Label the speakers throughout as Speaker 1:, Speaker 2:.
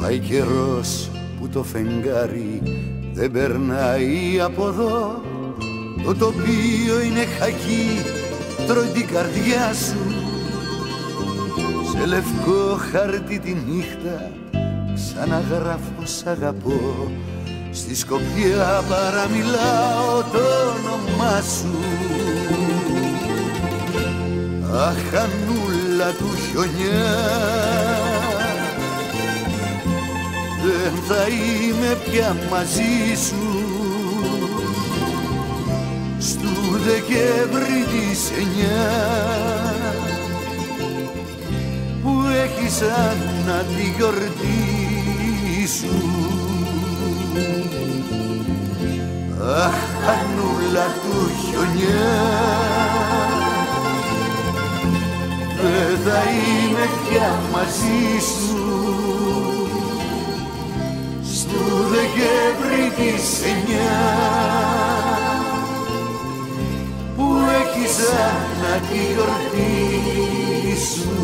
Speaker 1: Πάει καιρός που το φεγγάρι δεν περνάει από εδώ. Το τοπίο είναι χακί, τρώει την καρδιά σου. Σε λευκό χαρτί τη νύχτα ξαναγράφω σ' αγαπώ Στη σκοπιά παραμιλάω το όνομά σου. Αχ, ανούλα του χιονιά. Δεν θα είμαι πια μαζί σου. Στου Δεκέμβρη της εννιά Που έχει σαν να τη γιορτή σου Αχ, ανούλα του χιονιά. Δεν θα είμαι πια μαζί σου. Στου Δεκέμβρη της εννιά Που έχει σαν να τη γιορτή σου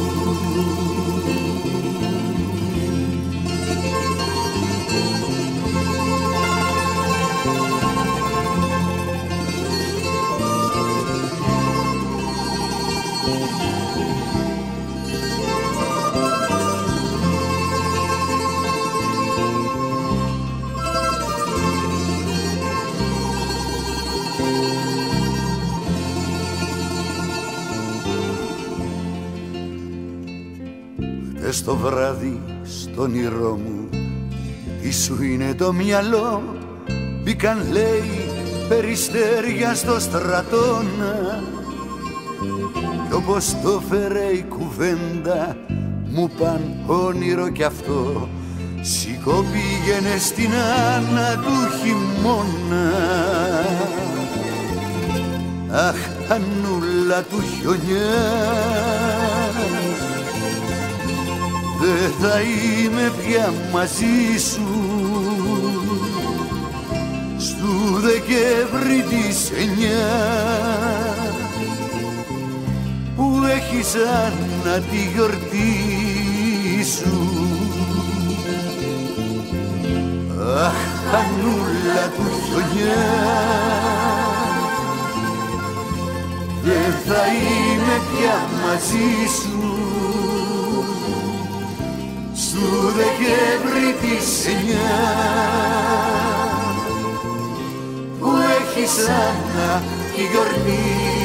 Speaker 1: Χτες το βράδυ στο όνειρό μου Τι σου είναι το μυαλό; Μπήκαν λέει περιστέρια στο στρατόνα Κι όπως το φέρε η κουβέντα Μου παν όνειρο κι αυτό. Σηκώ πήγαινε στην άνα του χειμώνα. Αχ, ανούλα του χιονιά δεν θα είμαι πια μαζί σου. Στου Δεκέμβρη της εννιά που έχεις σαν να τη γιορτή σου. Αχ, ανούλα του χιονιά. Δεν θα είμαι πια μαζί σου του Δεκέμβρη της εννιά που έχει σαν να τη γιορτή